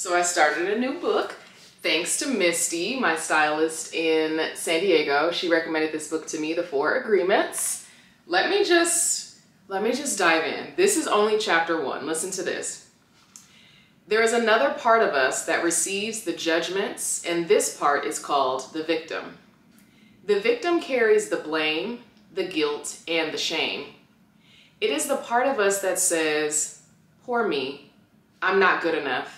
So I started a new book thanks to Misty, my stylist in San Diego. She recommended this book to me, The Four Agreements. Let me just, let me just dive in. This is only chapter one. Listen to this. There is another part of us that receives the judgments, and this part is called the victim. The victim carries the blame, the guilt, and the shame. It is the part of us that says, poor me, I'm not good enough.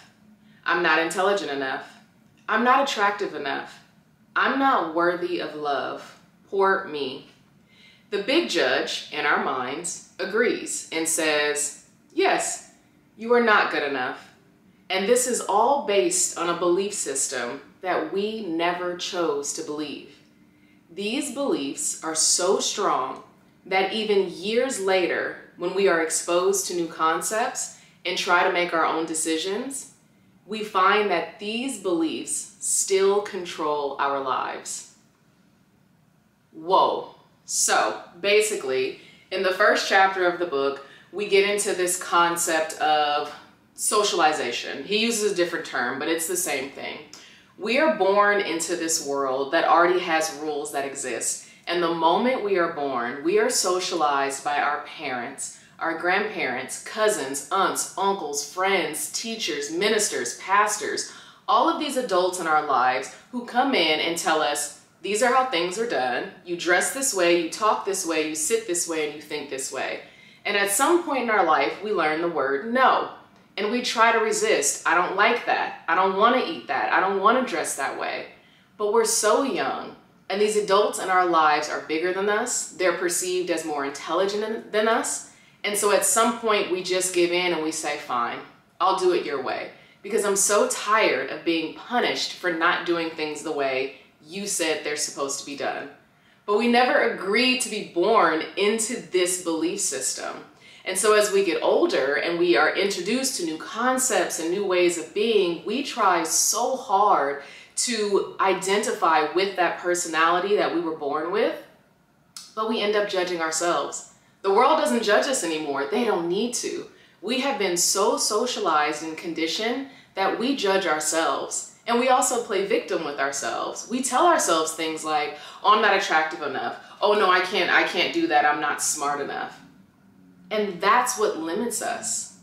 I'm not intelligent enough. I'm not attractive enough. I'm not worthy of love. Poor me. The big judge in our minds agrees and says, yes, you are not good enough. And this is all based on a belief system that we never chose to believe. These beliefs are so strong that even years later, when we are exposed to new concepts and try to make our own decisions, we find that these beliefs still control our lives. Whoa. So basically, in the first chapter of the book, we get into this concept of socialization. He uses a different term, but it's the same thing. We are born into this world that already has rules that exist. And the moment we are born, we are socialized by our parents our grandparents, cousins, aunts, uncles, friends, teachers, ministers, pastors, all of these adults in our lives who come in and tell us, these are how things are done. You dress this way, you talk this way, you sit this way, and you think this way. And at some point in our life, we learn the word no. And we try to resist. I don't like that. I don't want to eat that. I don't want to dress that way. But we're so young. And these adults in our lives are bigger than us. They're perceived as more intelligent than us. And so at some point we just give in and we say, fine, I'll do it your way. Because I'm so tired of being punished for not doing things the way you said they're supposed to be done. But we never agreed to be born into this belief system. And so as we get older and we are introduced to new concepts and new ways of being, we try so hard to identify with that personality that we were born with, but we end up judging ourselves. The world doesn't judge us anymore. They don't need to. We have been so socialized and conditioned that we judge ourselves. And we also play victim with ourselves. We tell ourselves things like, oh, I'm not attractive enough. Oh no, I can't, I can't do that. I'm not smart enough. And that's what limits us.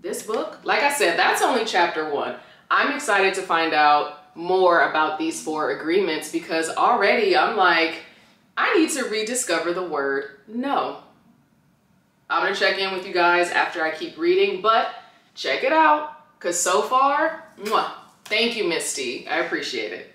This book, like I said, that's only chapter one. I'm excited to find out more about these four agreements because already I'm like, I need to rediscover the word no. I'm gonna check in with you guys after I keep reading, but check it out, because so far, mwah, thank you, Misty. I appreciate it.